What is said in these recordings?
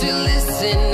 to listen.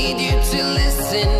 need you to listen.